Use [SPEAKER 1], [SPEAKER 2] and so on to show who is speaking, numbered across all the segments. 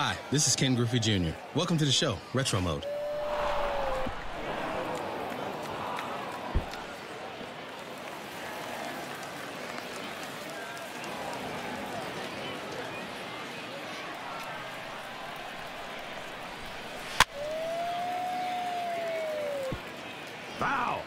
[SPEAKER 1] Hi, this is Ken Griffey Jr. Welcome to the show, Retro Mode.
[SPEAKER 2] Foul.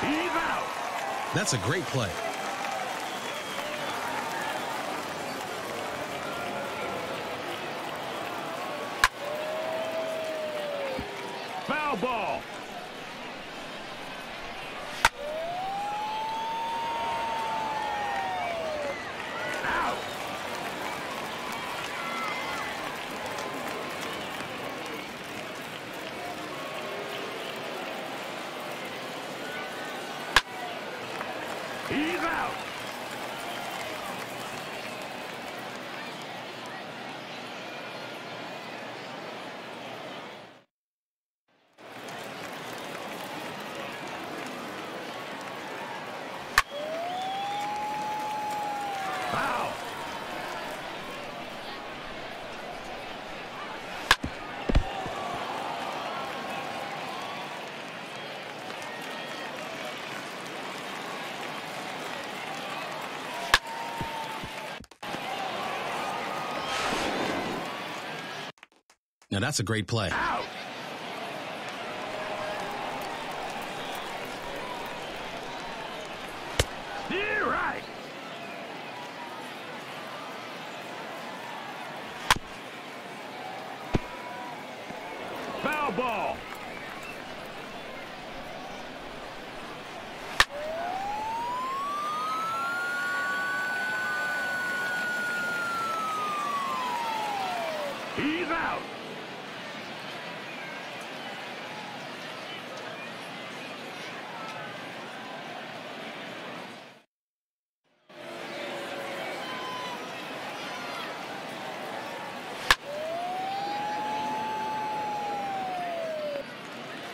[SPEAKER 2] He's out.
[SPEAKER 1] That's a great play.
[SPEAKER 2] Foul ball. Out. He's out. Foul.
[SPEAKER 1] Now that's a great play.
[SPEAKER 2] Out. You're right. Foul ball. He's out.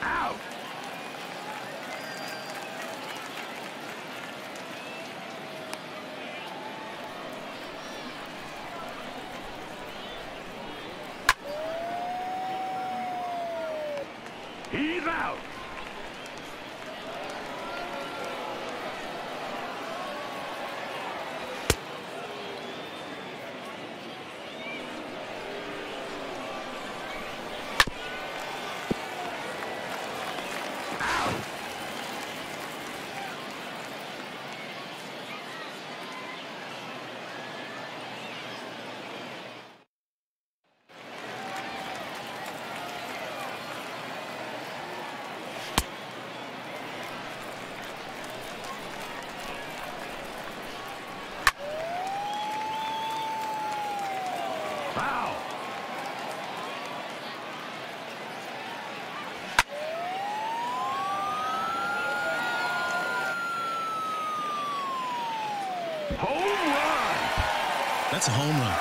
[SPEAKER 2] Out. He's out. Out. Foul. Home run.
[SPEAKER 1] That's a home run.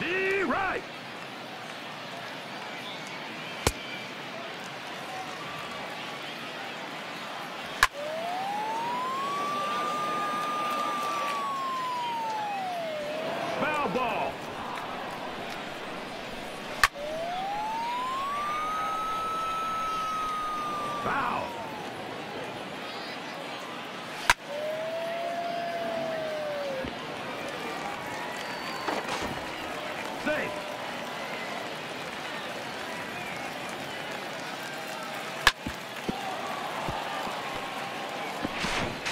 [SPEAKER 2] D right. Foul ball. Foul. Safe.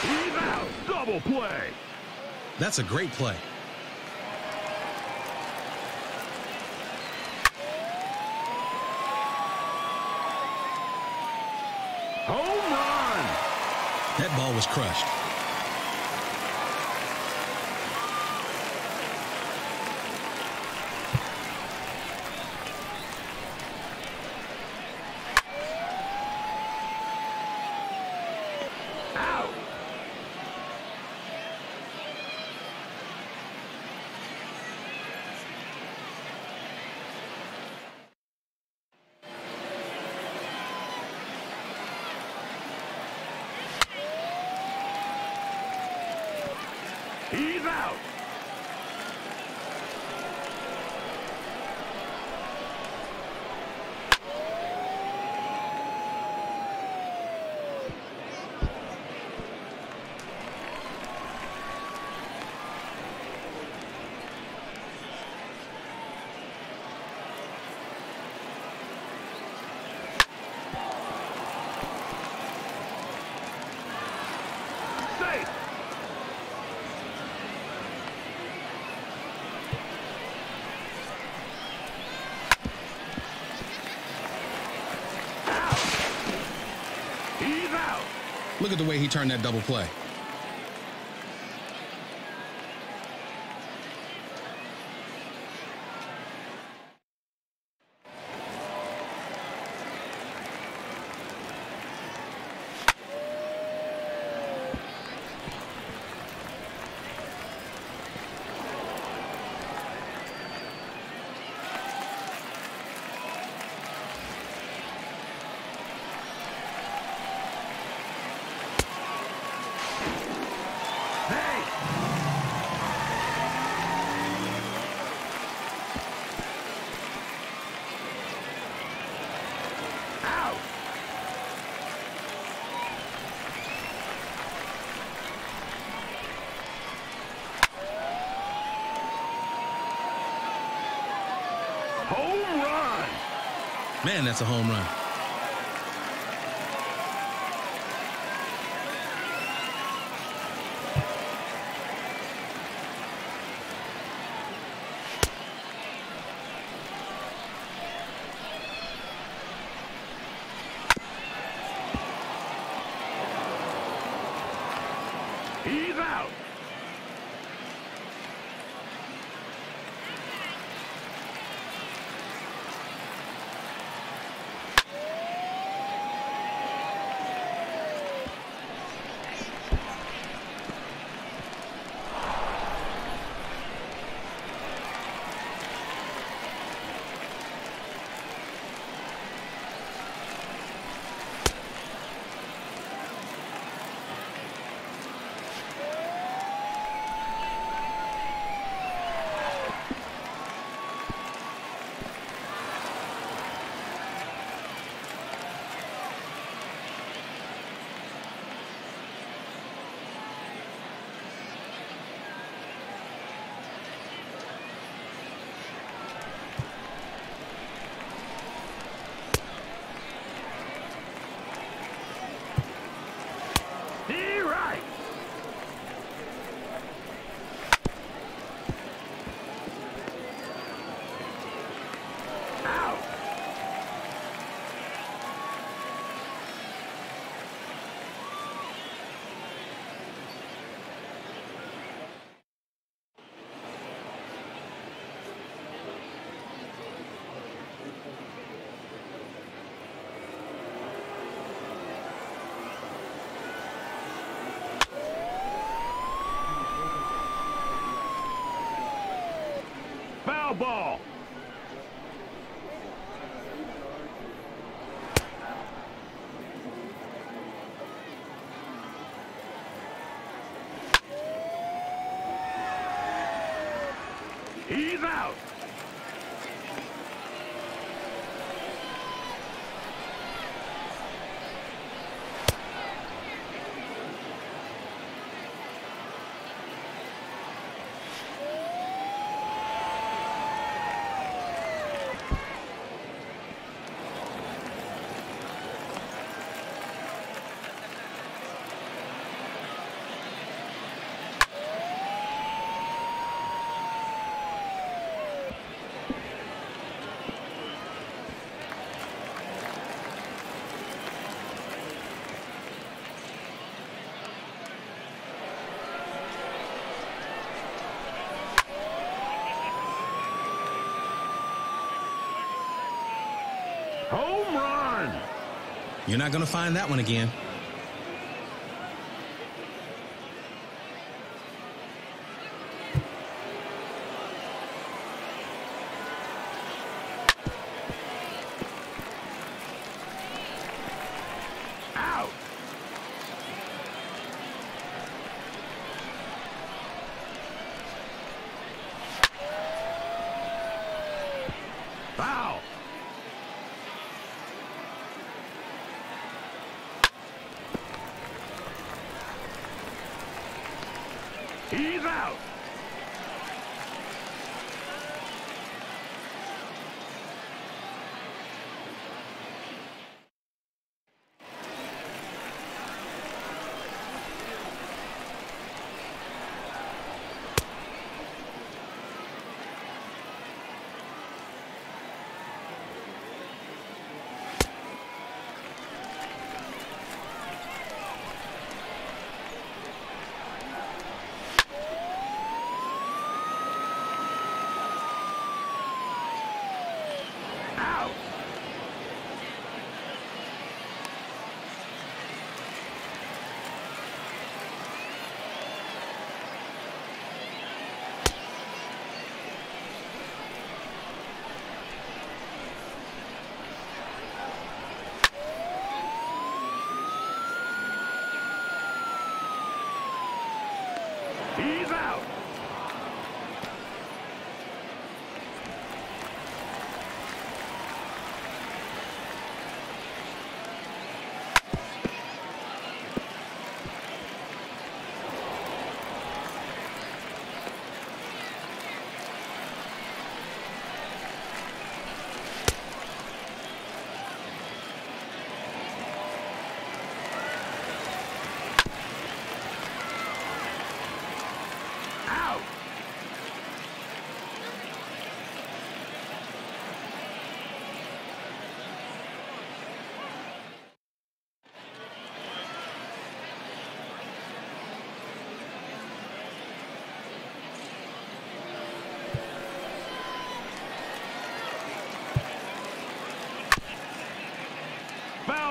[SPEAKER 2] He's out. Double play.
[SPEAKER 1] That's a great play.
[SPEAKER 2] Home run.
[SPEAKER 1] That ball was crushed.
[SPEAKER 2] He's out. Safe. Out. He's out.
[SPEAKER 1] Look at the way he turned that double play.
[SPEAKER 2] Hey. Out. Home run.
[SPEAKER 1] Man, that's a home run.
[SPEAKER 2] He's out. He right. Out. Foul ball. He's out. Home run.
[SPEAKER 1] You're not going to find that one again.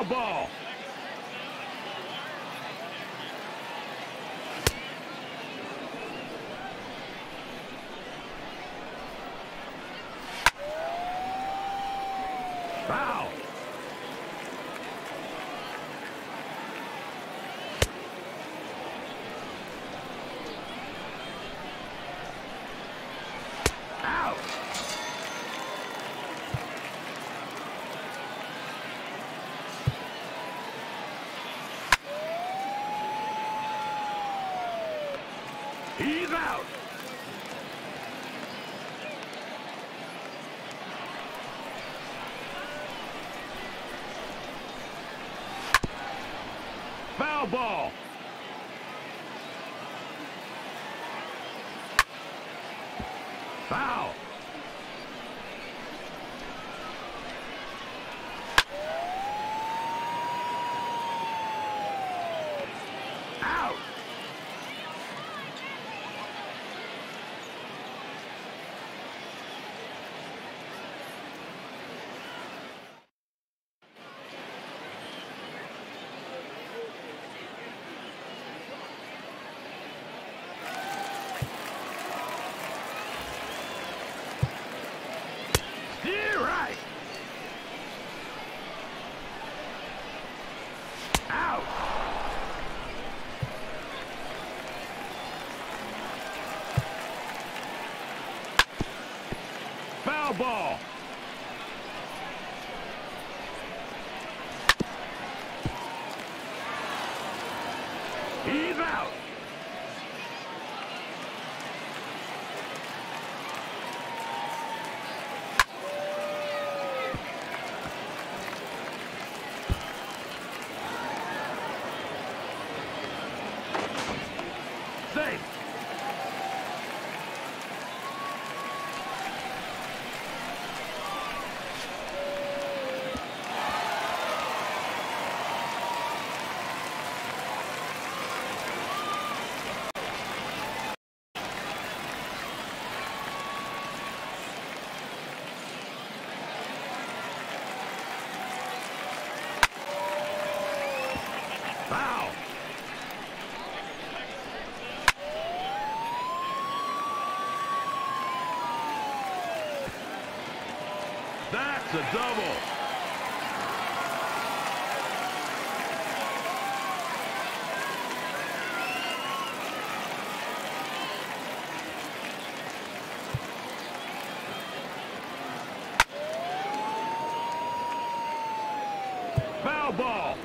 [SPEAKER 2] Ball. Foul. Out. He's out. Foul ball. A double. Foul ball.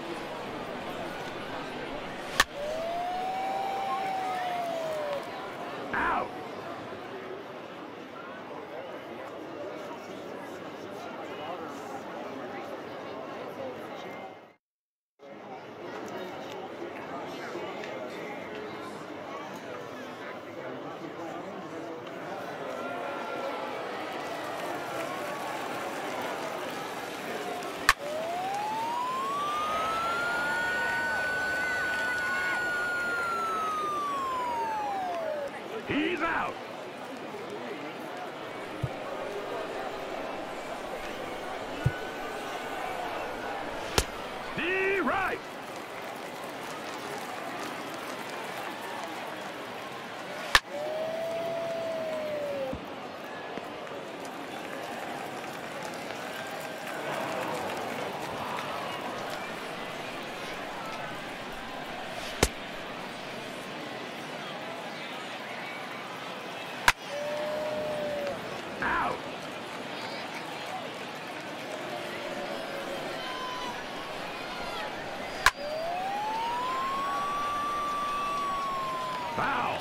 [SPEAKER 2] He's out. D right. Out. Foul.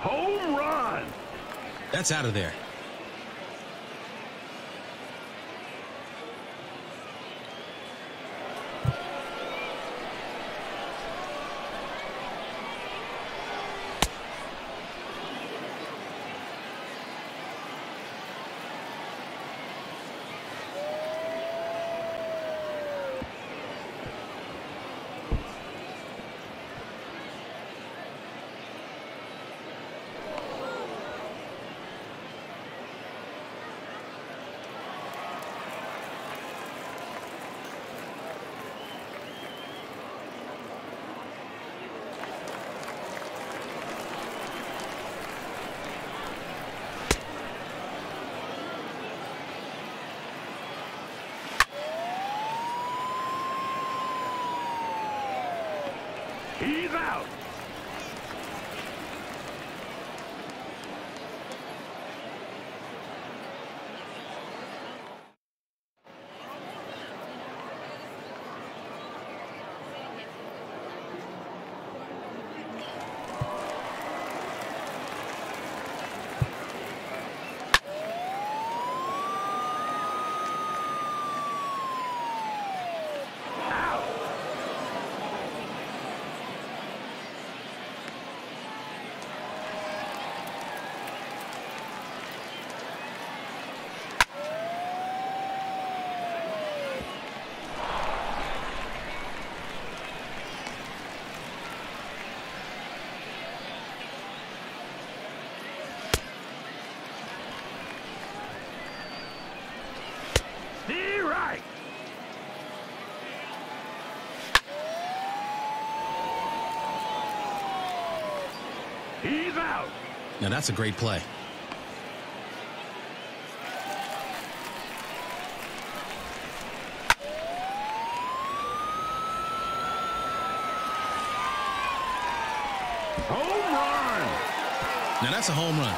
[SPEAKER 2] Home run.
[SPEAKER 1] That's out of there.
[SPEAKER 2] He's out. He's out.
[SPEAKER 1] Now that's a great play.
[SPEAKER 2] Home run.
[SPEAKER 1] Now that's a home run.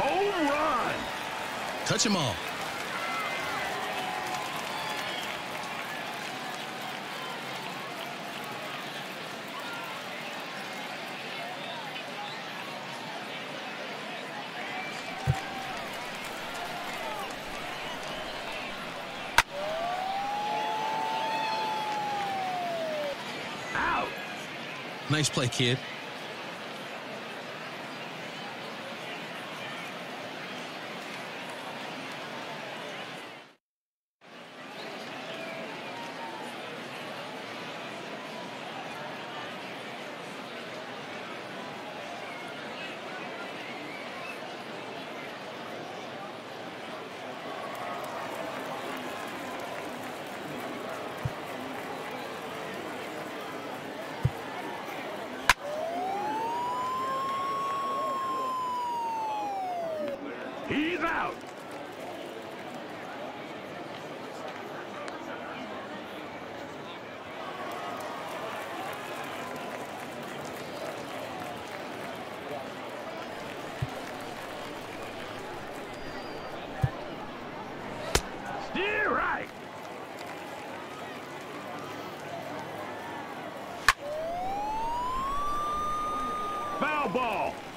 [SPEAKER 2] Home run.
[SPEAKER 1] Touch them all. Nice play, kid.
[SPEAKER 2] He's out. Steer right. Foul ball.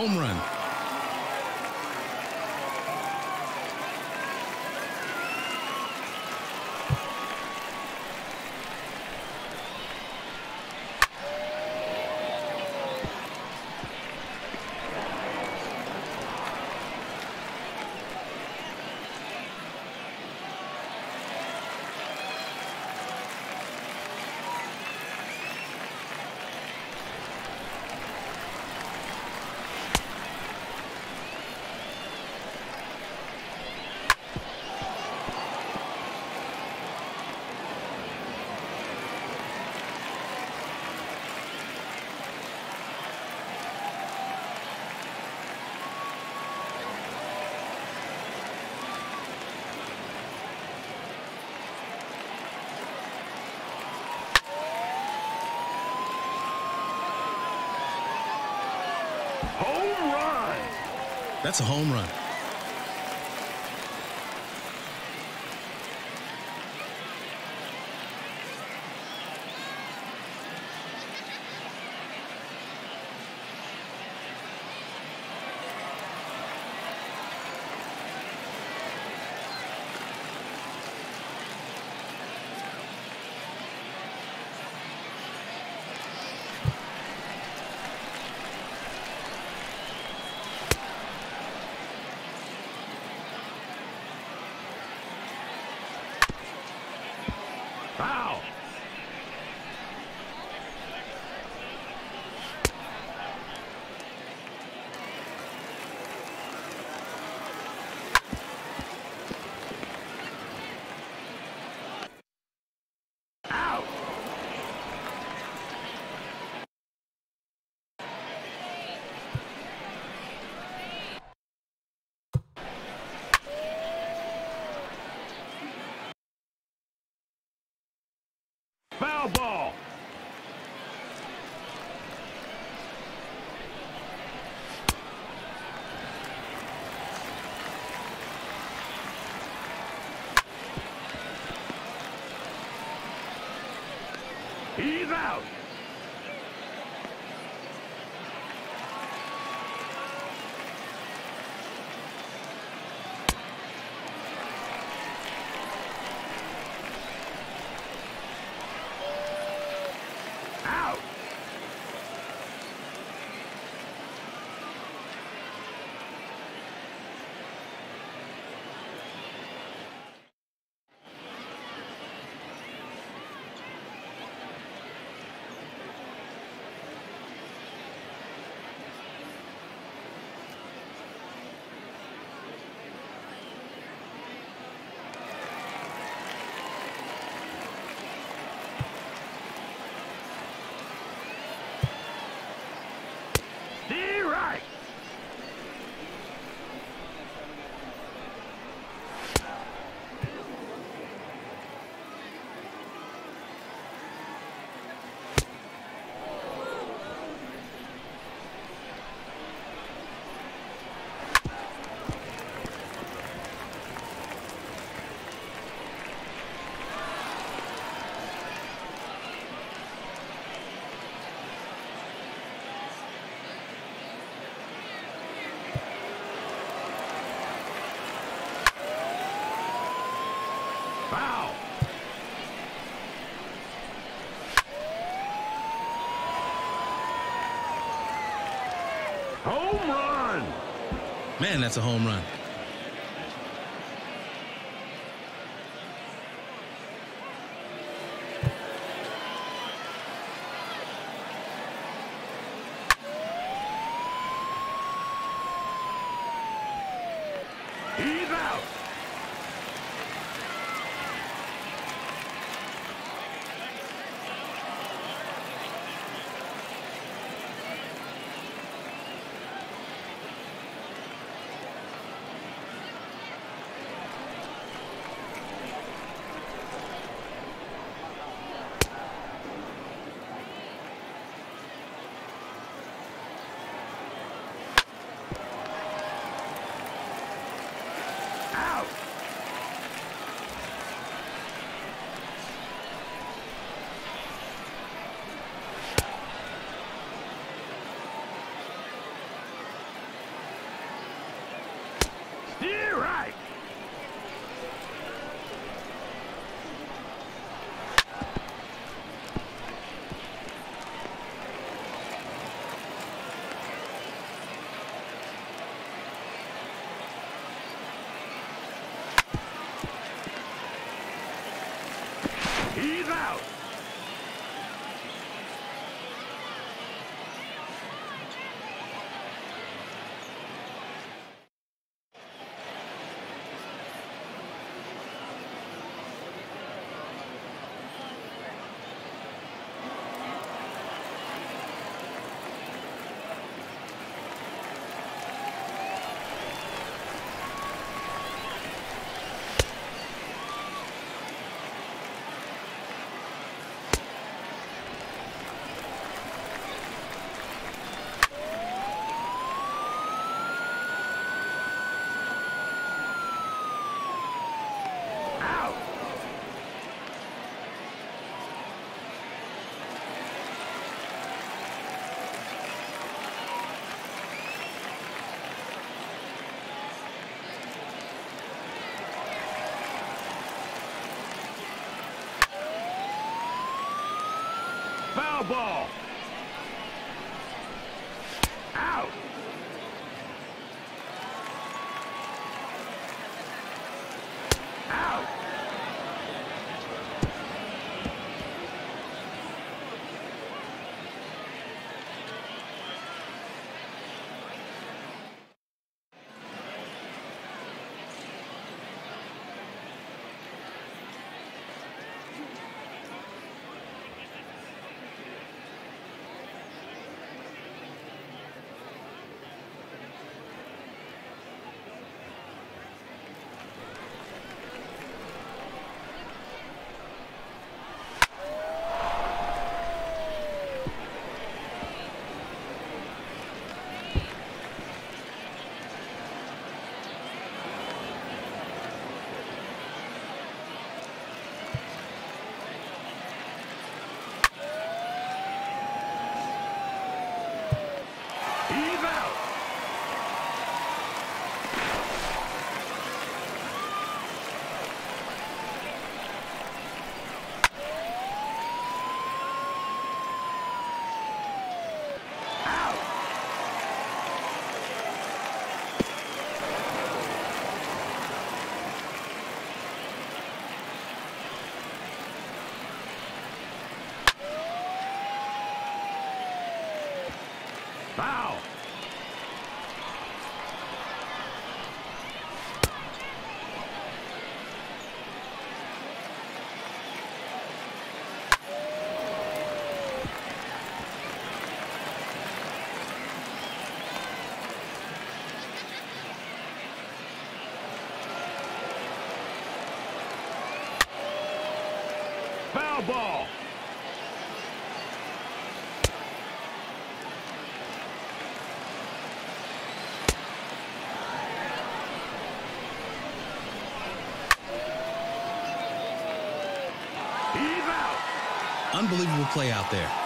[SPEAKER 1] Home run.
[SPEAKER 2] Home run. That's a home run.
[SPEAKER 1] Foul.
[SPEAKER 2] Home run.
[SPEAKER 1] Man, that's a home run.
[SPEAKER 2] Ball! Out! Out! He's out! Out! Foul ball! He's out!
[SPEAKER 1] Unbelievable play out there.